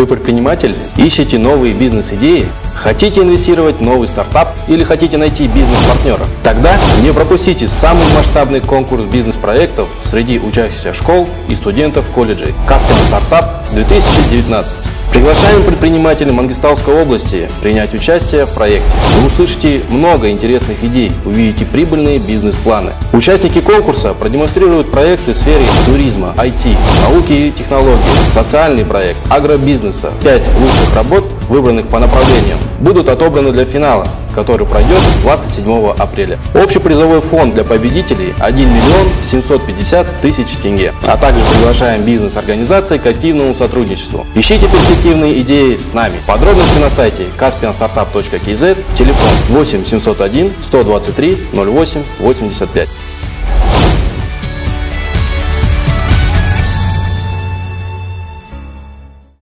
Вы предприниматель? Ищете новые бизнес-идеи? Хотите инвестировать в новый стартап или хотите найти бизнес-партнера? Тогда не пропустите самый масштабный конкурс бизнес-проектов среди учащихся школ и студентов колледжей Каспин Стартап 2019. Приглашаем предпринимателей Мангистауской области принять участие в проекте. Вы услышите много интересных идей, увидите прибыльные бизнес-планы. Участники конкурса продемонстрируют проекты в сфере туризма, IT, науки и технологий, социальный проект, агробизнеса. Пять лучших работ, выбранных по направлениям, будут отобраны для финала, который пройдет 27 апреля. Общий призовой фонд для победителей 1 миллион 750 тысяч тенге. А также приглашаем бизнес-организации к активному сотрудничеству. Ищите перспективные идеи с нами. Подробности на сайте caspianstartup.kz, телефон 8 701 123 08 85.